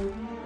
Bye.